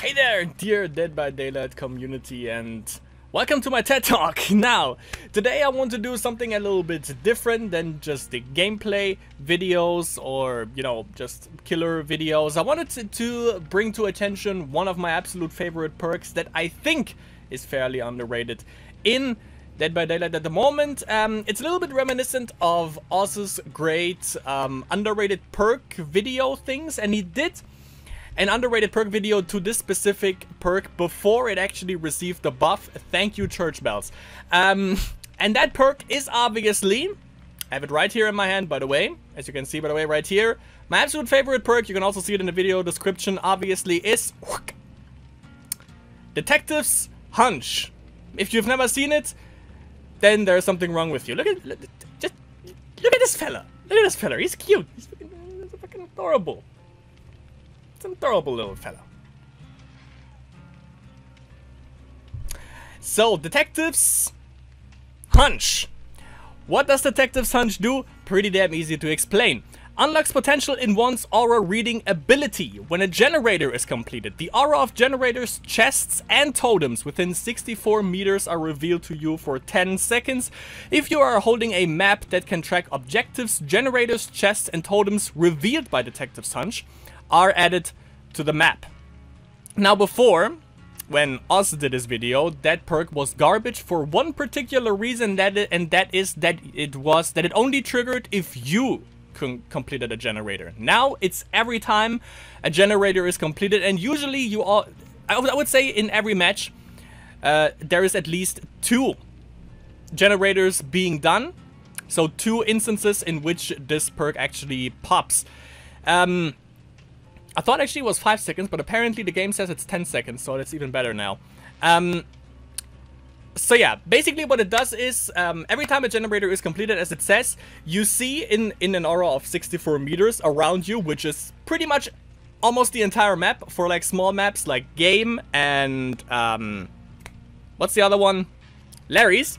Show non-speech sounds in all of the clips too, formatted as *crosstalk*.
Hey there, dear Dead by Daylight community, and welcome to my TED Talk. *laughs* Now, today I want to do something a little bit different than just the gameplay videos or, you know, just killer videos. I wanted to, to bring to attention one of my absolute favorite perks that I think is fairly underrated in Dead by Daylight at the moment. Um, it's a little bit reminiscent of Otz's great um, underrated perk video things, and he did an underrated perk video to this specific perk before it actually received the buff. Thank you, Church Bells. Um, and that perk is obviously, I have it right here in my hand, by the way, as you can see, by the way, right here. My absolute favorite perk, you can also see it in the video description, obviously, is Detective's Hunch. If you've never seen it, then there's something wrong with you. Look at, look, just, look at this fella. Look at this fella. He's cute. He's fucking, adorable. An adorable little fellow. So, Detective's Hunch. What does Detective's Hunch do? Pretty damn easy to explain. Unlocks potential in one's aura reading ability when a generator is completed. The aura of generators, chests, and totems within 64 meters are revealed to you for 10 seconds. If you are holding a map that can track objectives, generators, chests, and totems revealed by Detective's Hunch, are added to the map. Now before, when Otz did this video, that perk was garbage for one particular reason, that it, and that is that it was that it only triggered if you completed a generator. Now it's every time a generator is completed, and usually you all, I, I would say in every match, uh, there is at least two generators being done. So two instances in which this perk actually pops. Um, I thought actually it was 5 seconds, but apparently the game says it's 10 seconds, so that's even better now. Um, so yeah, basically what it does is, um, every time a generator is completed, as it says, you see in, in an aura of 64 meters around you, which is pretty much almost the entire map for like small maps like Game and, um, what's the other one? Larry's.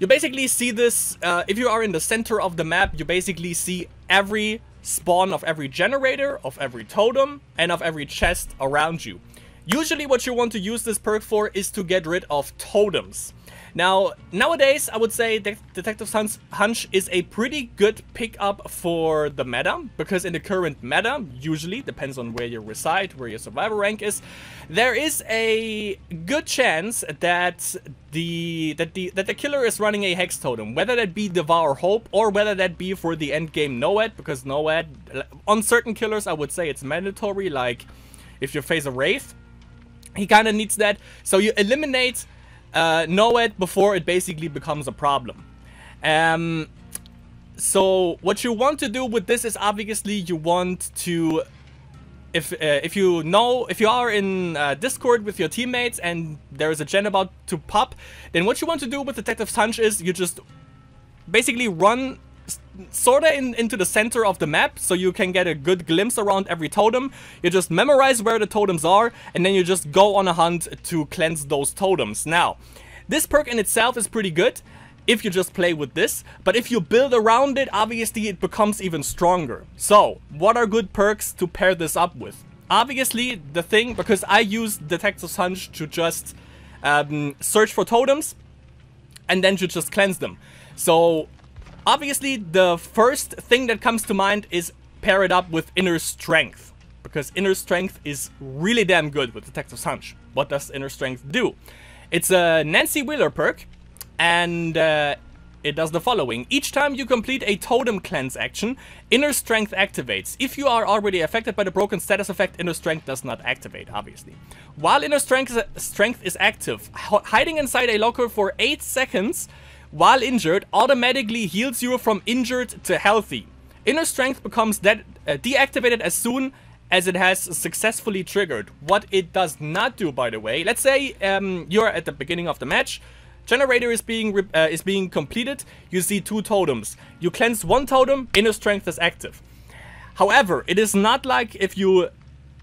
You basically see this, uh, if you are in the center of the map, you basically see every spawn of every generator, of every totem, and of every chest around you. Usually what you want to use this perk for is to get rid of totems. Now, nowadays, I would say De Detective Hunch is a pretty good pickup for the meta, because in the current meta, usually, depends on where you reside, where your survival rank is, there is a good chance that the that the that the killer is running a hex totem, whether that be Devour Hope or whether that be for the end game NOED, because NOED, on certain killers, I would say it's mandatory, like if you face a Wraith, he kind of needs that. So you eliminate uh, it before it basically becomes a problem. Um, so what you want to do with this is obviously you want to if uh, if you know if you are in uh, Discord with your teammates and there is a gen about to pop, then what you want to do with Detective Hunch is you just basically run sorta in, into the center of the map so you can get a good glimpse around every totem. You just memorize where the totems are and then you just go on a hunt to cleanse those totems. Now, this perk in itself is pretty good if you just play with this, but if you build around it, obviously it becomes even stronger. So, what are good perks to pair this up with? Obviously, the thing, because I use Detective's Hunch to just um, search for totems, and then to just cleanse them. So, Obviously, the first thing that comes to mind is pair it up with Inner Strength. Because Inner Strength is really damn good with Detective's Hunch. What does Inner Strength do? It's a Nancy Wheeler perk, and uh, it does the following. Each time you complete a Totem Cleanse action, Inner Strength activates. If you are already affected by the broken status effect, Inner Strength does not activate, obviously. While Inner Strength, strength is active, hiding inside a locker for 8 seconds while injured, automatically heals you from injured to healthy. Inner Strength becomes uh, deactivated as soon as it has successfully triggered. What it does not do, by the way, let's say um, you're at the beginning of the match, generator is being uh, is being completed, you see two totems. You cleanse one totem, Inner Strength is active. However, it is not like if you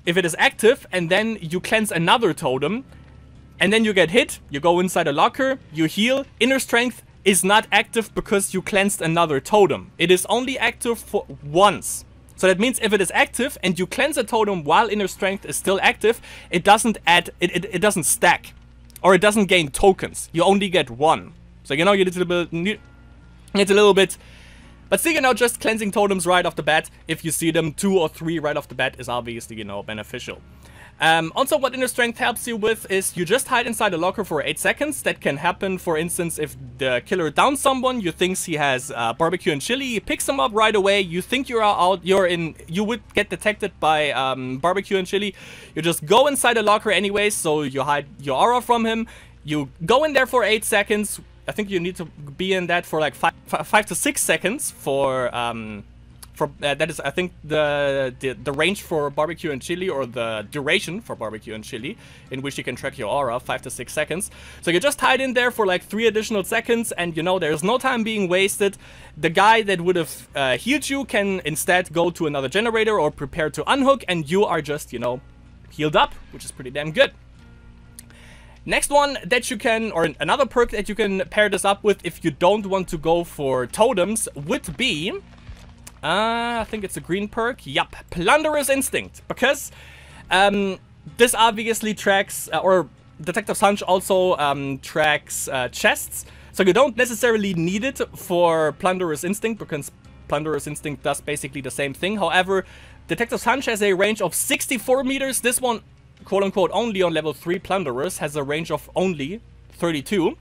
if it is active and then you cleanse another totem, and then you get hit, you go inside a locker, you heal, Inner Strength is not active because you cleansed another totem. It is only active for once. So that means if it is active and you cleanse a totem while inner strength is still active, it doesn't add, it, it, it doesn't stack. Or it doesn't gain tokens. You only get one. So you know you need a little bit, it's a little bit, but still you know just cleansing totems right off the bat, if you see them two or three right off the bat is obviously, you know, beneficial. Um, also, what Inner Strength helps you with is you just hide inside a locker for 8 seconds. That can happen, for instance, if the killer downs someone, you think he has uh, barbecue and chili, he picks them up right away, you think you're out, you're in, you would get detected by um, barbecue and chili. You just go inside a locker anyway, so you hide your aura from him. You go in there for 8 seconds. I think you need to be in that for like 5, five to 6 seconds for... Um, for uh, that is I think the, the the range for barbecue and chili or the duration for barbecue and chili in which you can track your aura five to six seconds. So you just hide in there for like three additional seconds and you know there's no time being wasted. The guy that would have uh, healed you can instead go to another generator or prepare to unhook and you are just you know healed up which is pretty damn good. Next one that you can, or another perk that you can pair this up with if you don't want to go for totems would be uh, I think it's a green perk. Yup, Plunderer's Instinct. Because um, this obviously tracks, uh, or Detective Hunch also um, tracks uh, chests. So you don't necessarily need it for Plunderer's Instinct, because Plunderer's Instinct does basically the same thing. However, Detective Hunch has a range of 64 meters. This one, quote-unquote, only on level 3 Plunderers, has a range of only 32.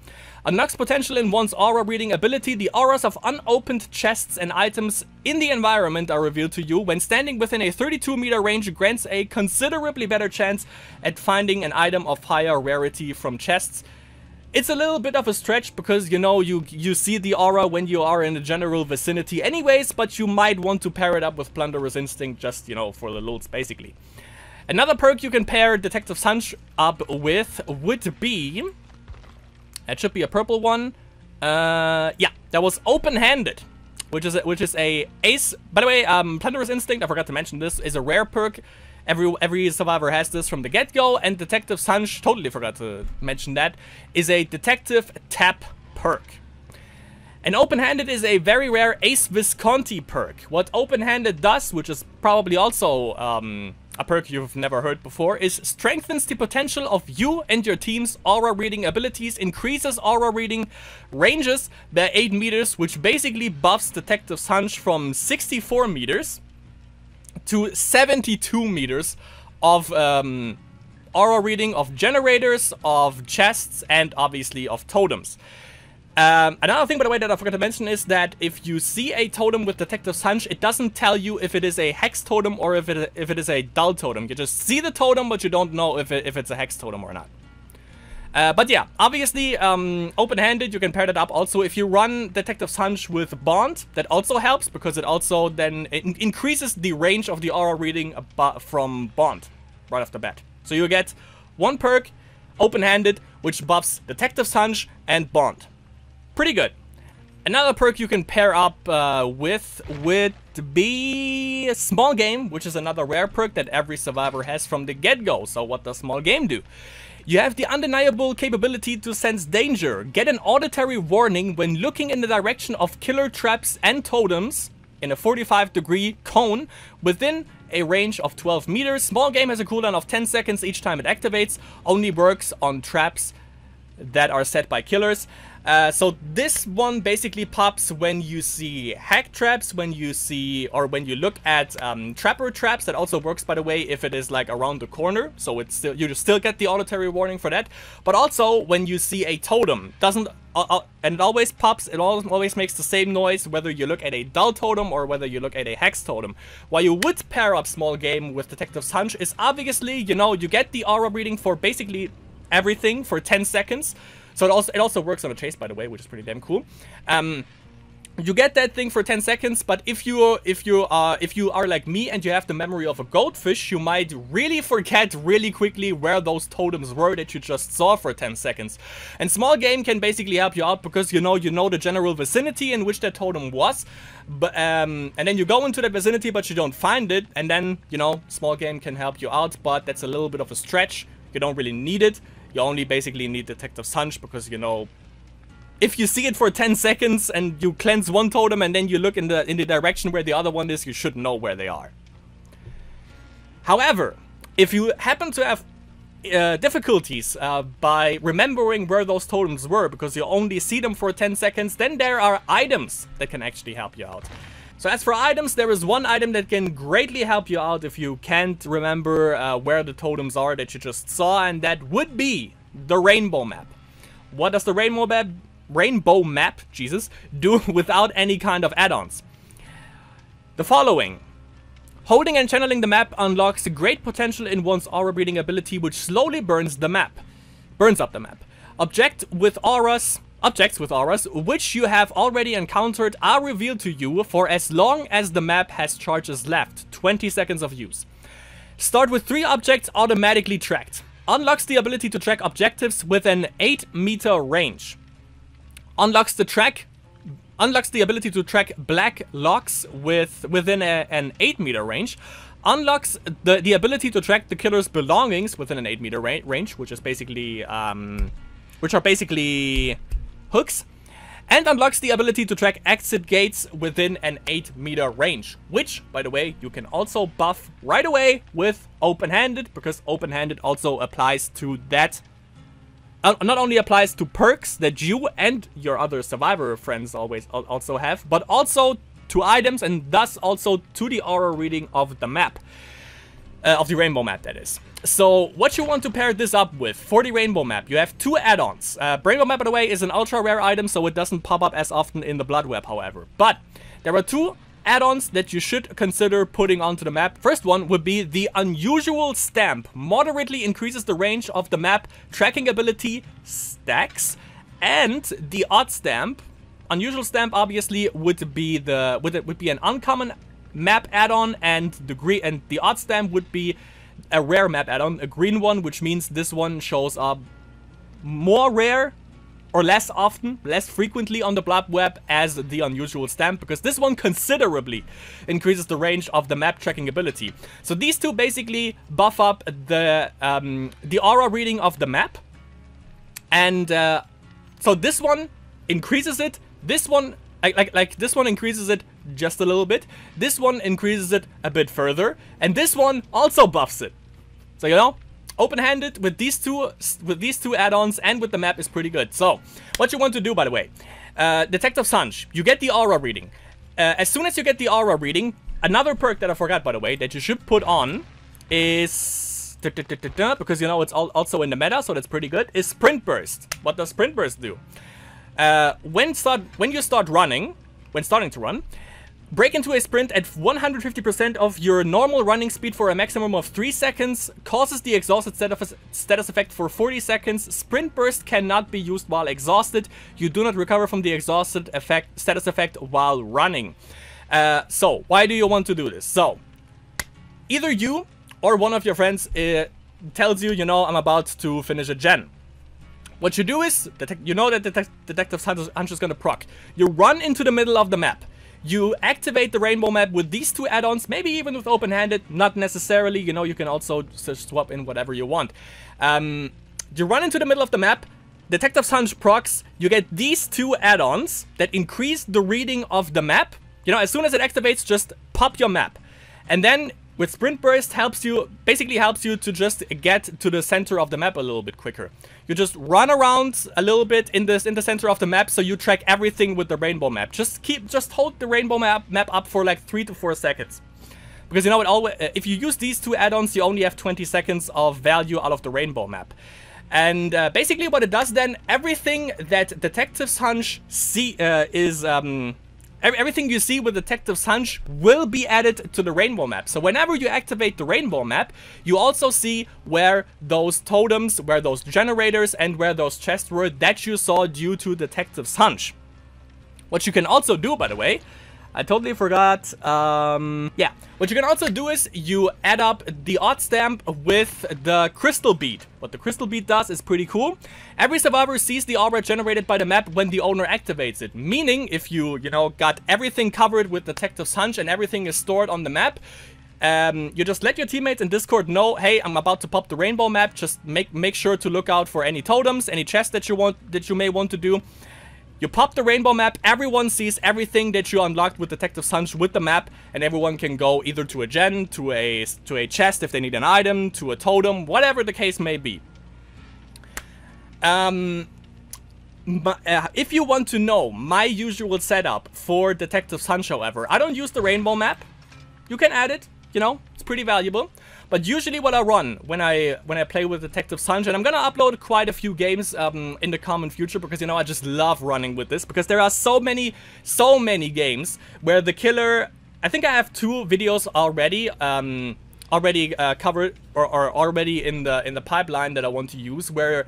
Unlocks potential in one's aura reading ability. The auras of unopened chests and items in the environment are revealed to you. When standing within a 32 meter range, grants a considerably better chance at finding an item of higher rarity from chests. It's a little bit of a stretch because, you know, you, you see the aura when you are in the general vicinity anyways, but you might want to pair it up with Plunderer's Instinct just, you know, for the lulz basically. Another perk you can pair Detective Hunch up with would be that should be a purple one. Uh, yeah, that was open-handed, which is a, which is a ace. By the way, um, Plunderer's Instinct. I forgot to mention this is a rare perk. Every every survivor has this from the get-go, and Detective Hunch, totally forgot to mention that, is a detective Tapp perk. And open-handed is a very rare Ace Visconti perk. What open-handed does, which is probably also um, a perk you've never heard before, is strengthens the potential of you and your team's aura reading abilities, increases aura reading ranges by 8 meters, which basically buffs Detective's Hunch from 64 meters to 72 meters of um, aura reading of generators, of chests, and obviously of totems. Um, another thing, by the way, that I forgot to mention is that if you see a totem with Detective's Hunch, it doesn't tell you if it is a Hex totem or if it, if it is a Dull totem. You just see the totem, but you don't know if, it, if it's a Hex totem or not. Uh, but yeah, obviously, um, open-handed, you can pair that up also. If you run Detective's Hunch with Bond, that also helps, because it also then in increases the range of the aura reading from Bond, right off the bat. So you get one perk, open-handed, which buffs Detective's Hunch and Bond pretty good. Another perk you can pair up uh, with would be Small Game, which is another rare perk that every survivor has from the get-go. So what does Small Game do? You have the undeniable capability to sense danger. Get an auditory warning when looking in the direction of killer traps and totems in a 45 degree cone within a range of 12 meters. Small Game has a cooldown of 10 seconds each time it activates. Only works on traps that are set by killers. Uh, so this one basically pops when you see Hag traps, when you see, or when you look at um, trapper traps. That also works, by the way, if it is like around the corner. So it's still you still get the auditory warning for that. But also when you see a totem, doesn't uh, uh, and it always pops. It always makes the same noise whether you look at a dull totem or whether you look at a hex totem. Why you would pair up small game with Detective's Hunch is obviously you know you get the aura reading for basically everything for 10 seconds. So it also it also works on a chase, by the way, which is pretty damn cool. Um, you get that thing for 10 seconds, but if you if you are if you are like me and you have the memory of a goldfish, you might really forget really quickly where those totems were that you just saw for 10 seconds. And small game can basically help you out because you know you know the general vicinity in which that totem was, but um, and then you go into that vicinity but you don't find it, and then you know small game can help you out, but that's a little bit of a stretch. You don't really need it. You only basically need Detective Hunch because, you know, if you see it for 10 seconds and you cleanse one totem and then you look in the in the direction where the other one is, you should know where they are. However, if you happen to have uh, difficulties uh, by remembering where those totems were because you only see them for 10 seconds, then there are items that can actually help you out. So as for items, there is one item that can greatly help you out if you can't remember uh, where the totems are that you just saw, and that would be the rainbow map. What does the rainbow map, rainbow map, Jesus, *laughs* do without any kind of add-ons? The following. Holding and channeling the map unlocks great potential in one's aura breathing ability which slowly burns the map. Burns up the map. Object with auras Objects with auras, which you have already encountered, are revealed to you for as long as the map has charges left, 20 seconds of use. Start with 3 objects automatically tracked. Unlocks the ability to track objectives with an 8 meter range. Unlocks the track unlocks the ability to track black locks with within a, an 8 meter range. Unlocks the, the ability to track the killer's belongings within an 8 meter ra range, which is basically um, which are basically hooks, and unlocks the ability to track exit gates within an 8 meter range, which, by the way, you can also buff right away with open-handed, because open-handed also applies to that uh, not only applies to perks that you and your other survivor friends always also have, but also to items and thus also to the aura reading of the map. Uh, of the rainbow map, that is. So what you want to pair this up with for the rainbow map, you have two add-ons. Uh, rainbow map, by the way, is an ultra rare item, so it doesn't pop up as often in the blood web, however. But there are two add-ons that you should consider putting onto the map. First one would be the unusual stamp. Moderately increases the range of the map tracking ability stacks. And the odd stamp, unusual stamp obviously would be the would, it would be an uncommon map add-on and the green and the odd stamp would be a rare map add-on, a green one, which means this one shows up more rare or less often, less frequently on the blood web as the unusual stamp, because this one considerably increases the range of the map tracking ability. So these two basically buff up the um, the aura reading of the map, and uh, so this one increases it. This one, like, like like this one increases it just a little bit. This one increases it a bit further, and this one also buffs it. So you know, open-handed with these two with these two add-ons and with the map is pretty good. So what you want to do, by the way, uh, Detective's Hunch, you get the aura reading. Uh, as soon as you get the aura reading, another perk that I forgot, by the way, that you should put on is because you know it's also in the meta, so that's pretty good. Is Sprint Burst. What does Sprint Burst do? Uh, when start when you start running, when starting to run, Break into a sprint at 150% of your normal running speed for a maximum of 3 seconds, causes the exhausted status effect for 40 seconds. Sprint burst cannot be used while exhausted. You do not recover from the exhausted effect status effect while running. Uh, so, why do you want to do this? So, either you or one of your friends uh, tells you, you know, I'm about to finish a gen. What you do is, you know that the Detective's Hunch is gonna proc. You run into the middle of the map. You activate the rainbow map with these two add-ons, maybe even with open-handed, not necessarily, you know, you can also swap in whatever you want. Um, you run into the middle of the map, Detective's Hunch procs, you get these two add-ons that increase the reading of the map. You know, as soon as it activates, just pop your map. And then with Sprint Burst helps you, basically helps you to just get to the center of the map a little bit quicker. You just run around a little bit in this in the center of the map so you track everything with the rainbow map. Just keep, just hold the rainbow map, map up for like three to four seconds. Because you know, it always, if you use these two add-ons, you only have 20 seconds of value out of the rainbow map. And uh, basically what it does then, everything that Detective's Hunch see, uh, is um, everything you see with Detective's Hunch will be added to the rainbow map. So whenever you activate the rainbow map, you also see where those totems, where those generators, and where those chests were that you saw due to Detective's Hunch. What you can also do, by the way, I totally forgot. Um, yeah, what you can also do is you add up the odd stamp with the crystal bead. What the crystal bead does is pretty cool. Every survivor sees the aura generated by the map when the owner activates it. Meaning, if you, you know, got everything covered with Detective's Hunch and everything is stored on the map, um, you just let your teammates in Discord know, hey, I'm about to pop the rainbow map. Just make make sure to look out for any totems, any chests that you want that you may want to do. You pop the rainbow map, everyone sees everything that you unlocked with Detective Hunch with the map, and everyone can go either to a gen, to a, to a chest if they need an item, to a totem, whatever the case may be. Um, uh, if you want to know my usual setup for Detective Hunch, however, I don't use the rainbow map. You can add it, you know, it's pretty valuable. But usually what I run when I when I play with Detective Hunch, and I'm gonna upload quite a few games um, in the common future because you know I just love running with this because there are so many so many games where the killer. I think I have two videos already. Um, already uh, covered or, or already in the in the pipeline that I want to use where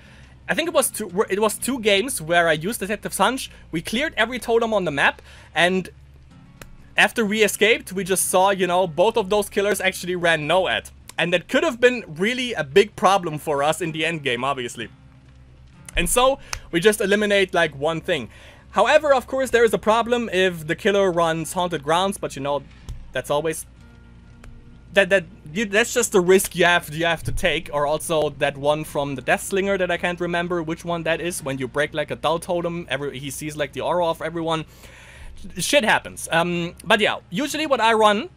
I think it was two it was two games where I used Detective Hunch. We cleared every totem on the map and after we escaped, we just saw, you know, both of those killers actually ran NOED. And that could have been really a big problem for us in the end game, obviously. And so, we just eliminate, like, one thing. However, of course, there is a problem if the killer runs Haunted Grounds, but you know, that's always... That, that, you, that's just the risk you have, you have to take, or also that one from the Deathslinger that I can't remember which one that is, when you break, like, a Dull Totem, every, he sees, like, the aura of everyone. Shit happens. Um, but yeah, usually what I run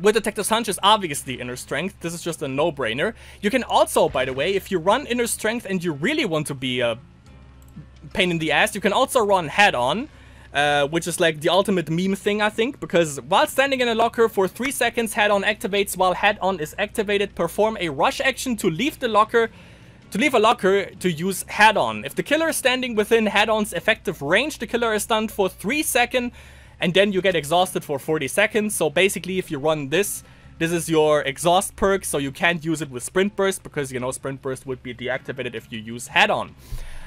with Detective Hunch is obviously Inner Strength. This is just a no-brainer. You can also, by the way, if you run Inner Strength and you really want to be a pain in the ass, you can also run Head On. Uh, which is like the ultimate meme thing, I think, because while standing in a locker for 3 seconds, Head On activates while Head On is activated. Perform a rush action to leave the locker, to leave a locker to use Head On. If the killer is standing within Head On's effective range, the killer is stunned for 3 seconds and then you get exhausted for 40 seconds. So basically, if you run this, this is your exhaust perk, so you can't use it with Sprint Burst, because, you know, Sprint Burst would be deactivated if you use Head-On.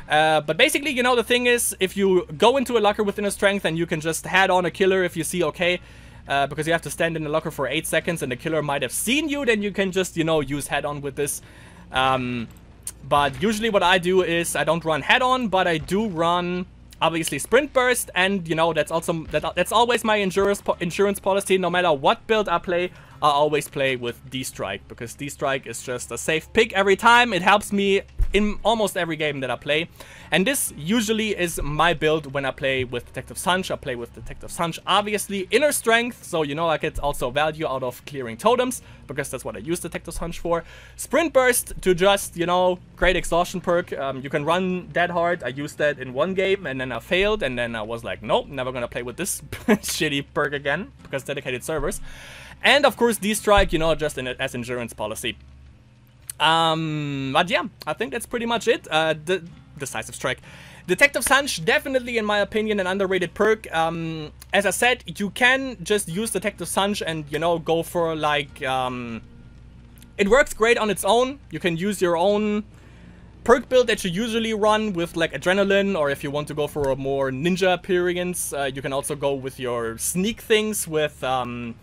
Uh, but basically, you know, the thing is, if you go into a locker with Inner Strength and you can just head on a killer if you see, okay, uh, because you have to stand in the locker for 8 seconds and the killer might have seen you, then you can just, you know, use head-on with this. Um, but usually what I do is I don't run head-on, but I do run obviously sprint burst. And you know that's also that, that's always my insurance po insurance policy. No matter what build I play I always play with D-Strike because D-Strike is just a safe pick every time. It helps me in almost every game that I play. And this usually is my build when I play with Detective Hunch. I play with Detective Hunch, obviously. Inner Strength, so you know I get also value out of clearing totems, because that's what I use Detective Hunch for. Sprint Burst to just, you know, great exhaustion perk. Um, you can run that hard. I used that in one game, and then I failed, and then I was like, nope, never gonna play with this *laughs* shitty perk again, because dedicated servers. And of course, D-Strike, you know, just in, as insurance policy. Um, but yeah, I think that's pretty much it. Uh, the decisive strike. Detective Hunch, definitely in my opinion an underrated perk. Um, as I said, you can just use Detective Hunch and, you know, go for like, um, it works great on its own. You can use your own perk build that you usually run with like Adrenaline or if you want to go for a more ninja appearance, uh, you can also go with your sneak things with, um,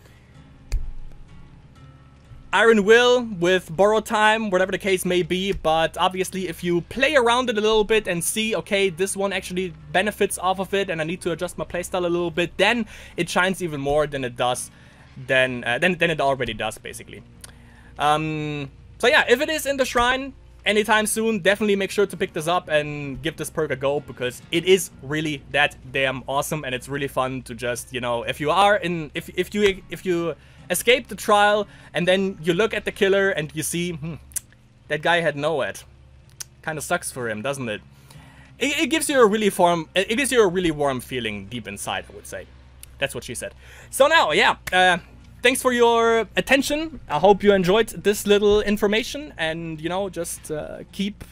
Iron Will with Borrow Time, whatever the case may be, but obviously if you play around it a little bit and see, okay, this one actually benefits off of it and I need to adjust my playstyle a little bit, then it shines even more than it does, than, uh, than, than it already does, basically. Um, so yeah, if it is in the Shrine anytime soon, definitely make sure to pick this up and give this perk a go because it is really that damn awesome and it's really fun to just, you know, if you are in, if, if you, if you escape the trial, and then you look at the killer and you see, hmm, that guy had NOED. Kind of sucks for him, doesn't it? it? It gives you a really warm, it gives you a really warm feeling deep inside, I would say. That's what she said. So now, yeah, uh, thanks for your attention. I hope you enjoyed this little information, and you know, just uh, keep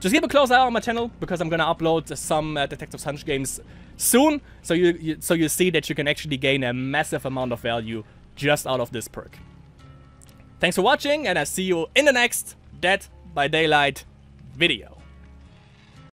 just keep a close eye on my channel because I'm gonna upload some uh, Detective Hunch games soon. So you, you, so you see that you can actually gain a massive amount of value just out of this perk. Thanks for watching and I see you in the next Dead by Daylight video.